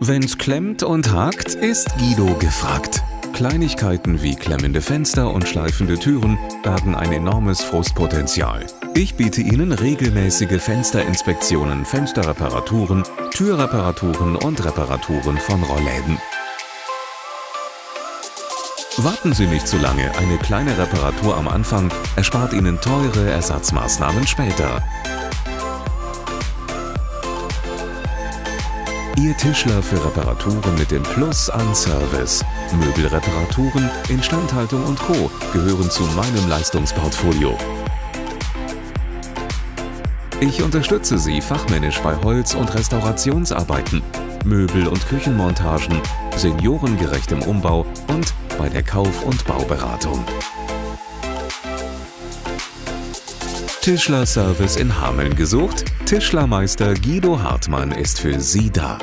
Wenn's klemmt und hakt, ist Guido gefragt. Kleinigkeiten wie klemmende Fenster und schleifende Türen bergen ein enormes Frustpotenzial. Ich biete Ihnen regelmäßige Fensterinspektionen, Fensterreparaturen, Türreparaturen und Reparaturen von Rollläden. Warten Sie nicht zu lange, eine kleine Reparatur am Anfang erspart Ihnen teure Ersatzmaßnahmen später. Ihr Tischler für Reparaturen mit dem Plus an Service. Möbelreparaturen, Instandhaltung und Co. gehören zu meinem Leistungsportfolio. Ich unterstütze Sie fachmännisch bei Holz- und Restaurationsarbeiten, Möbel- und Küchenmontagen, seniorengerechtem Umbau und bei der Kauf- und Bauberatung. Tischlerservice in Hameln gesucht? Tischlermeister Guido Hartmann ist für Sie da.